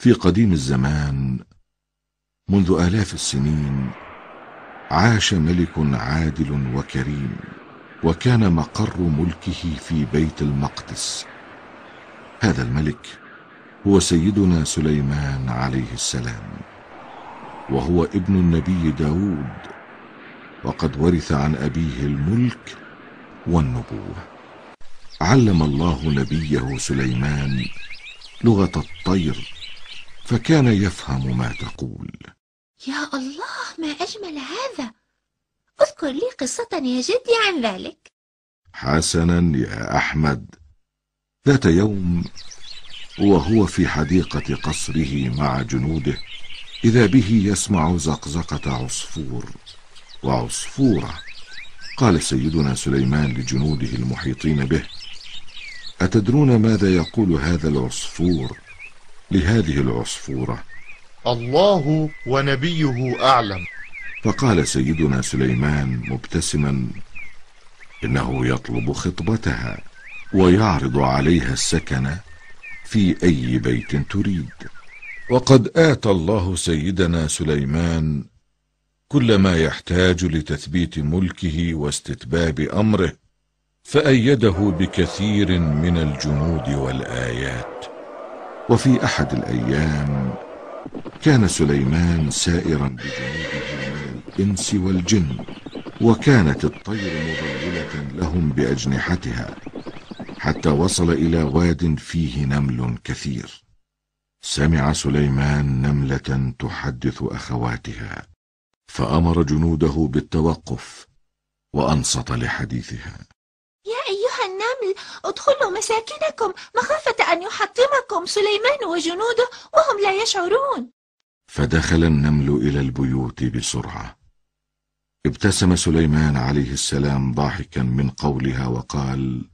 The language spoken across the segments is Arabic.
في قديم الزمان منذ آلاف السنين عاش ملك عادل وكريم وكان مقر ملكه في بيت المقدس. هذا الملك هو سيدنا سليمان عليه السلام وهو ابن النبي داود وقد ورث عن أبيه الملك والنبوة. علم الله نبيه سليمان لغة الطير. فكان يفهم ما تقول. يا الله ما أجمل هذا. أذكر لي قصة يا جدي عن ذلك. حسنا يا أحمد. ذات يوم وهو في حديقة قصره مع جنوده إذا به يسمع زقزقة عصفور. وعصفورة قال سيدنا سليمان لجنوده المحيطين به أتدرون ماذا يقول هذا العصفور؟ لهذه العصفورة. الله ونبيه أعلم. فقال سيدنا سليمان مبتسما إنه يطلب خطبتها ويعرض عليها السكن في أي بيت تريد. وقد آتى الله سيدنا سليمان كل ما يحتاج لتثبيت ملكه واستتباب أمره فأيده بكثير من الجنود والآيات. وفي أحد الأيام كان سليمان سائرا بجنوده من الإنس والجن وكانت الطير مظللة لهم بأجنحتها حتى وصل إلى واد فيه نمل كثير. سمع سليمان نملة تحدث أخواتها فأمر جنوده بالتوقف وأنصت لحديثها. النمل ادخلوا مساكنكم مخافة أن يحطمكم سليمان وجنوده وهم لا يشعرون. فدخل النمل إلى البيوت بسرعة. ابتسم سليمان عليه السلام ضاحكا من قولها وقال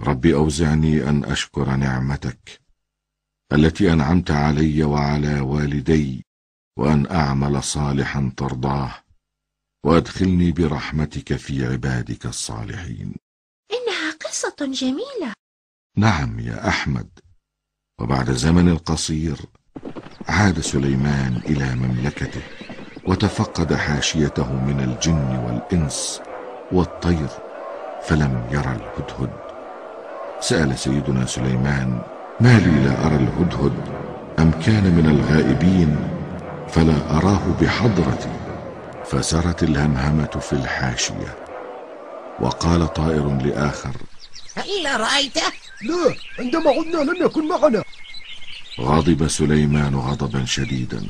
رب أوزعني أن أشكر نعمتك التي أنعمت علي وعلى والدي وأن أعمل صالحا ترضاه وأدخلني برحمتك في عبادك الصالحين. قصة جميلة. نعم يا أحمد. وبعد زمن قصير عاد سليمان إلى مملكته وتفقد حاشيته من الجن والإنس والطير فلم يرى الهدهد. سأل سيدنا سليمان ما لي لا أرى الهدهد؟ أم كان من الغائبين؟ فلا أراه بحضرتي. فسرت الهمهمة في الحاشية. وقال طائر لآخر هل رأيته؟ لا عندما عدنا لم يكن معنا غضب سليمان غضبا شديدا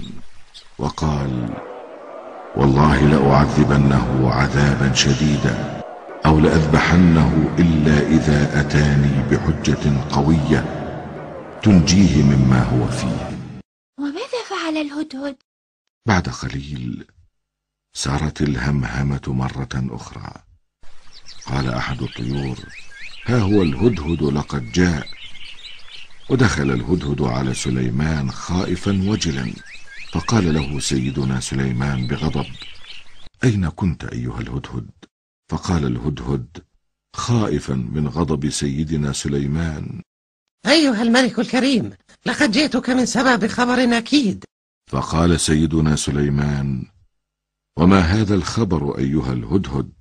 وقال والله لأعذبنه عذابا شديدا أو لأذبحنه إلا إذا أتاني بحجة قوية تنجيه مما هو فيه وماذا فعل الهدهد؟ بعد قليل سارت الهمهمة مرة أخرى قال أحد الطيور ها هو الهدهد لقد جاء. ودخل الهدهد على سليمان خائفا وجلا فقال له سيدنا سليمان بغضب أين كنت أيها الهدهد؟ فقال الهدهد خائفا من غضب سيدنا سليمان. أيها الملك الكريم لقد جئتك من سبا بخبر أكيد. فقال سيدنا سليمان وما هذا الخبر أيها الهدهد؟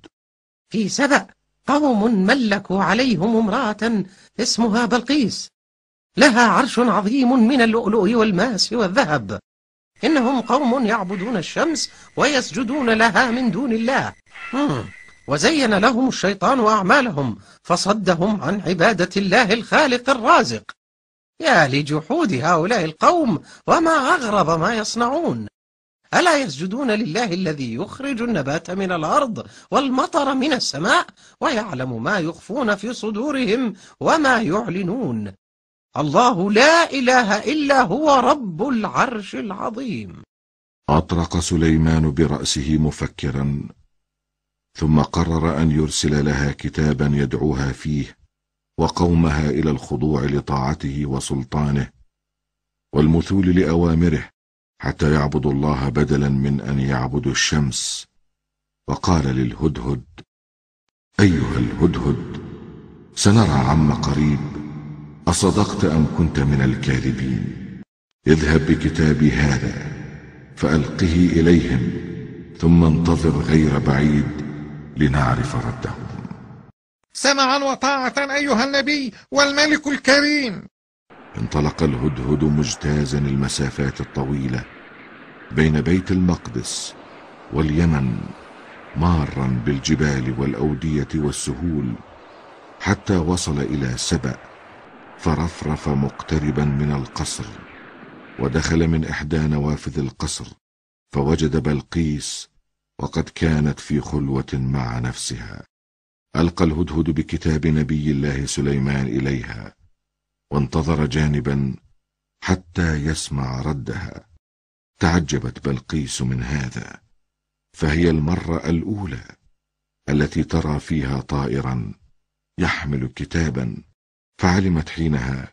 في سبأ قوم ملكوا عليهم امرأة اسمها بلقيس. لها عرش عظيم من اللؤلؤ والماس والذهب. إنهم قوم يعبدون الشمس ويسجدون لها من دون الله. وزين لهم الشيطان أعمالهم فصدهم عن عبادة الله الخالق الرازق. يا لجحود هؤلاء القوم وما أغرب ما يصنعون. ألا يسجدون لله الذي يخرج النبات من الأرض والمطر من السماء ويعلم ما يخفون في صدورهم وما يعلنون؟ الله لا إله إلا هو رب العرش العظيم. أطرق سليمان برأسه مفكرا ثم قرر أن يرسل لها كتابا يدعوها فيه وقومها إلى الخضوع لطاعته وسلطانه والمثول لأوامره. حتى يعبدوا الله بدلا من أن يعبدوا الشمس. وقال للهدهد أيها الهدهد سنرى عم قريب أصدقت أم كنت من الكاذبين؟ اذهب بكتابي هذا فألقه إليهم ثم انتظر غير بعيد لنعرف ردهم سمعا وطاعة أيها النبي والملك الكريم. انطلق الهدهد مجتازا المسافات الطويلة بين بيت المقدس واليمن مارا بالجبال والأودية والسهول حتى وصل إلى سبأ فرفرف مقتربا من القصر ودخل من إحدى نوافذ القصر فوجد بلقيس وقد كانت في خلوة مع نفسها. ألقى الهدهد بكتاب نبي الله سليمان إليها وانتظر جانبا حتى يسمع ردها. تعجبت بلقيس من هذا. فهي المرة الأولى التي ترى فيها طائرا يحمل كتابا. فعلمت حينها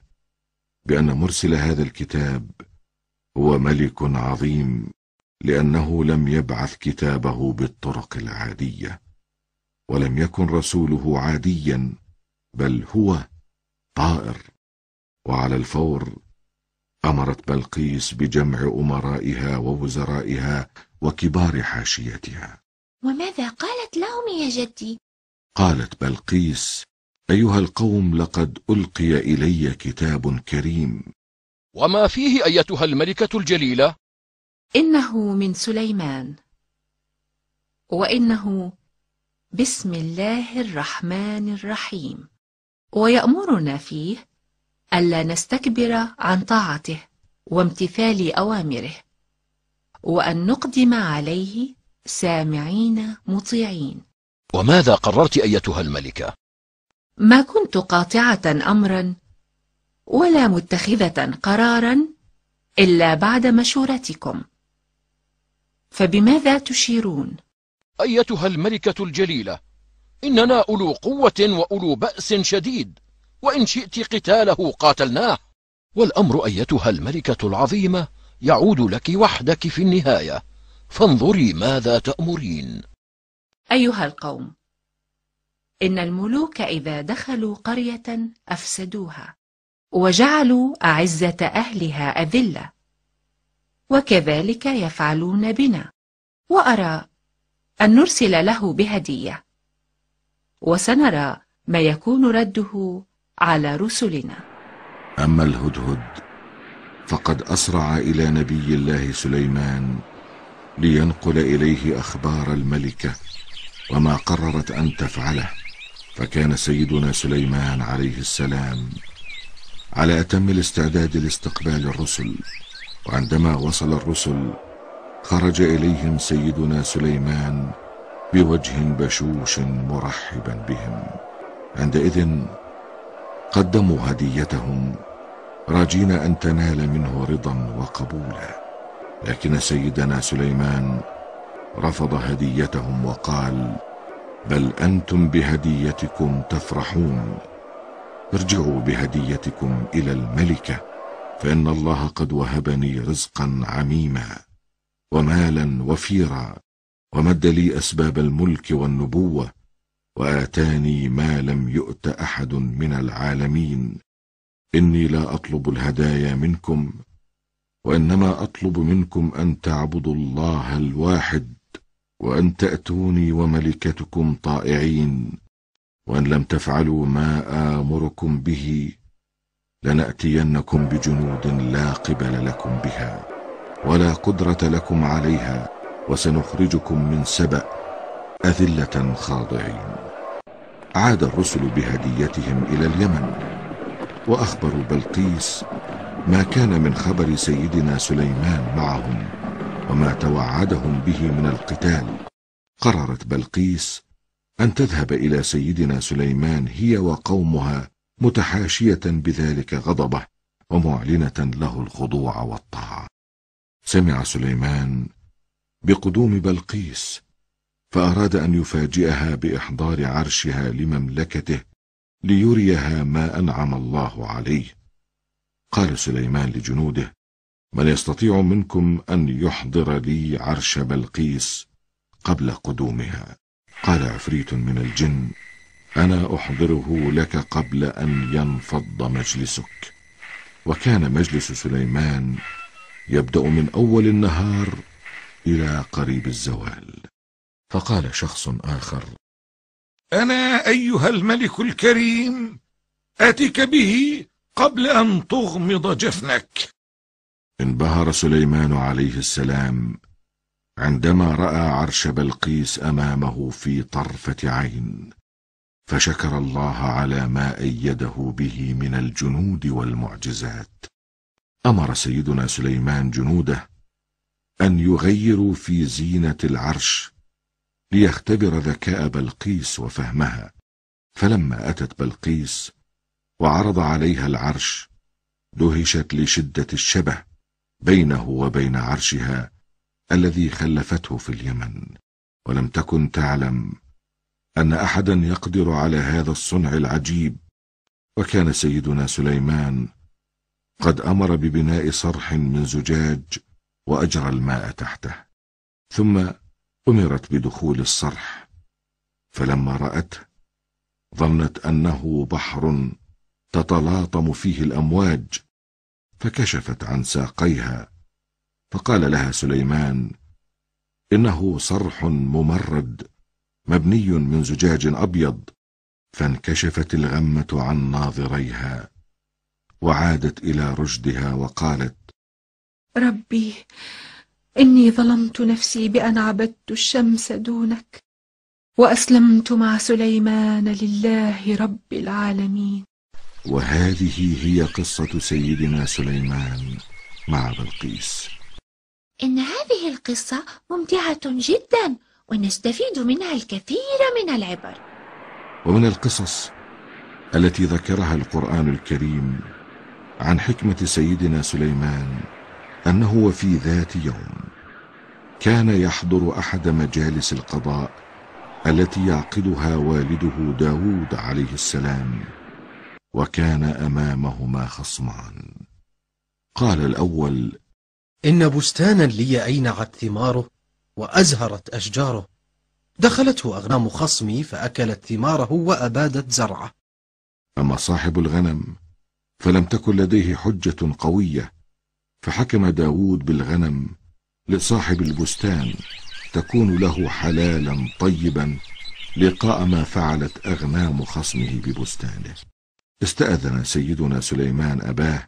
بأن مرسل هذا الكتاب هو ملك عظيم لأنه لم يبعث كتابه بالطرق العادية ولم يكن رسوله عاديا بل هو طائر. وعلى الفور أمرت بلقيس بجمع أمرائها ووزرائها وكبار حاشيتها. وماذا قالت لهم يا جدي؟ قالت بلقيس أيها القوم لقد ألقي إلي كتاب كريم. وما فيه أيتها الملكة الجليلة؟ إنه من سليمان. وإنه بسم الله الرحمن الرحيم. ويأمرنا فيه ألا نستكبر عن طاعته وامتثال أوامره وأن نقدم عليه سامعين مطيعين. وماذا قررت أيتها الملكة؟ ما كنت قاطعة أمرا ولا متخذة قرارا إلا بعد مشورتكم. فبماذا تشيرون؟ أيتها الملكة الجليلة إننا أولو قوة وأولو بأس شديد. وإن شئت قتاله قاتلناه. والأمر أيتها الملكة العظيمة يعود لك وحدك في النهاية. فانظري ماذا تأمرين. أيها القوم إن الملوك إذا دخلوا قرية أفسدوها وجعلوا أعزة أهلها أذلة وكذلك يفعلون بنا وأرى أن نرسل له بهدية وسنرى ما يكون رده على رسلنا. أما الهدهد فقد أسرع إلى نبي الله سليمان لينقل إليه أخبار الملكة وما قررت أن تفعله. فكان سيدنا سليمان عليه السلام على أتم الاستعداد لاستقبال الرسل. وعندما وصل الرسل خرج إليهم سيدنا سليمان بوجه بشوش مرحبا بهم. عندئذ قدموا هديتهم راجين أن تنال منه رضا وقبولا. لكن سيدنا سليمان رفض هديتهم وقال بل أنتم بهديتكم تفرحون. ارجعوا بهديتكم إلى الملكة فإن الله قد وهبني رزقا عميما ومالا وفيرا ومد لي أسباب الملك والنبوة وآتاني ما لم يؤت أحد من العالمين. إني لا أطلب الهدايا منكم وإنما أطلب منكم أن تعبدوا الله الواحد وأن تأتوني وملكتكم طائعين وأن لم تفعلوا ما آمركم به لنأتينكم بجنود لا قبل لكم بها ولا قدرة لكم عليها وسنخرجكم من سبأ أذلة خاضعين. عاد الرسل بهديتهم إلى اليمن وأخبروا بلقيس ما كان من خبر سيدنا سليمان معهم وما توعدهم به من القتال. قررت بلقيس أن تذهب إلى سيدنا سليمان هي وقومها متحاشية بذلك غضبه ومعلنة له الخضوع والطاعة. سمع سليمان بقدوم بلقيس فأراد أن يفاجئها بإحضار عرشها لمملكته ليريها ما أنعم الله عليه. قال سليمان لجنوده من يستطيع منكم أن يحضر لي عرش بلقيس قبل قدومها؟ قال عفريت من الجن أنا أحضره لك قبل أن ينفض مجلسك. وكان مجلس سليمان يبدأ من أول النهار إلى قريب الزوال. فقال شخص آخر. أنا أيها الملك الكريم أتك به قبل أن تغمض جفنك. انبهر سليمان عليه السلام عندما رأى عرش بلقيس أمامه في طرفة عين فشكر الله على ما أيده به من الجنود والمعجزات. أمر سيدنا سليمان جنوده أن يغيروا في زينة العرش ليختبر ذكاء بلقيس وفهمها. فلما أتت بلقيس وعرض عليها العرش دهشت لشدة الشبه بينه وبين عرشها الذي خلفته في اليمن. ولم تكن تعلم أن أحدا يقدر على هذا الصنع العجيب. وكان سيدنا سليمان قد أمر ببناء صرح من زجاج وأجرى الماء تحته. ثم أمرت بدخول الصرح فلما رأته ظنت أنه بحر تتلاطم فيه الأمواج فكشفت عن ساقيها فقال لها سليمان إنه صرح ممرد مبني من زجاج أبيض فانكشفت الغمة عن ناظريها وعادت إلى رشدها وقالت ربي إني ظلمت نفسي بأن عبدت الشمس دونك وأسلمت مع سليمان لله رب العالمين. وهذه هي قصة سيدنا سليمان مع بلقيس. إن هذه القصة ممتعة جدا ونستفيد منها الكثير من العبر. ومن القصص التي ذكرها القرآن الكريم عن حكمة سيدنا سليمان أنه وفي ذات يوم كان يحضر أحد مجالس القضاء التي يعقدها والده داود عليه السلام وكان أمامهما خصمان. قال الأول إن بستانا لي أينعت ثماره وأزهرت أشجاره. دخلته أغنام خصمي فأكلت ثماره وأبادت زرعه. أما صاحب الغنم فلم تكن لديه حجة قوية فحكم داود بالغنم لصاحب البستان تكون له حلالا طيبا لقاء ما فعلت أغنام خصمه ببستانه. استأذن سيدنا سليمان أباه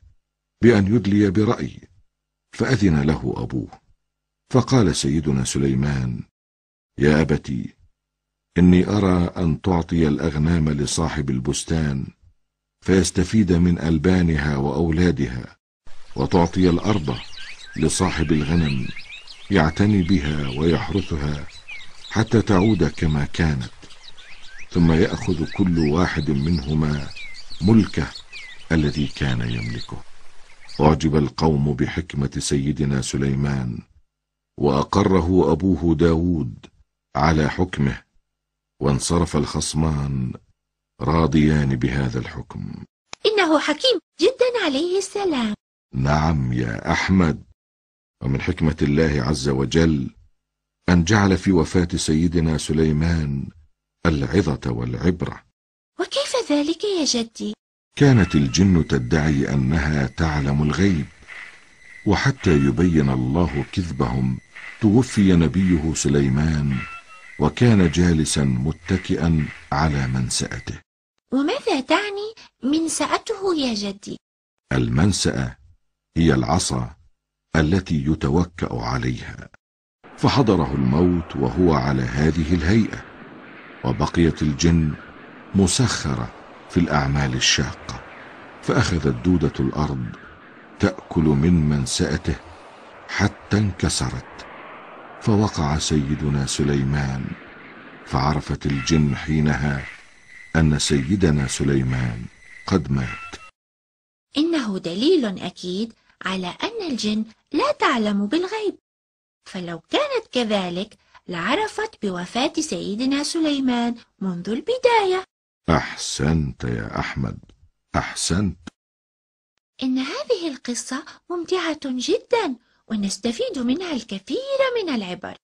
بأن يدلي برأي فأذن له أبوه. فقال سيدنا سليمان يا أبتي إني أرى أن تعطي الأغنام لصاحب البستان فيستفيد من ألبانها وأولادها وتعطي الأرض لصاحب الغنم يعتني بها ويحرثها حتى تعود كما كانت ثم يأخذ كل واحد منهما ملكه الذي كان يملكه. أعجب القوم بحكمة سيدنا سليمان وأقره أبوه داود على حكمه وانصرف الخصمان راضيان بهذا الحكم. إنه حكيم جدا عليه السلام. نعم يا أحمد ومن حكمة الله عز وجل أن جعل في وفاة سيدنا سليمان العظة والعبرة وكيف ذلك يا جدي؟ كانت الجن تدعي أنها تعلم الغيب وحتى يبين الله كذبهم توفي نبيه سليمان وكان جالسا متكئا على منسأته وماذا تعني منسأته يا جدي؟ المنسأة هي العصا التي يتوكأ عليها. فحضره الموت وهو على هذه الهيئة وبقيت الجن مسخرة في الأعمال الشاقة. فأخذت دودة الأرض تأكل من منسأته حتى انكسرت. فوقع سيدنا سليمان. فعرفت الجن حينها أن سيدنا سليمان قد مات. إنه دليل أكيد على أن الجن لا تعلم بالغيب. فلو كانت كذلك لعرفت بوفاة سيدنا سليمان منذ البداية. أحسنت يا أحمد. أحسنت. إن هذه القصة ممتعة جدا ونستفيد منها الكثير من العبر.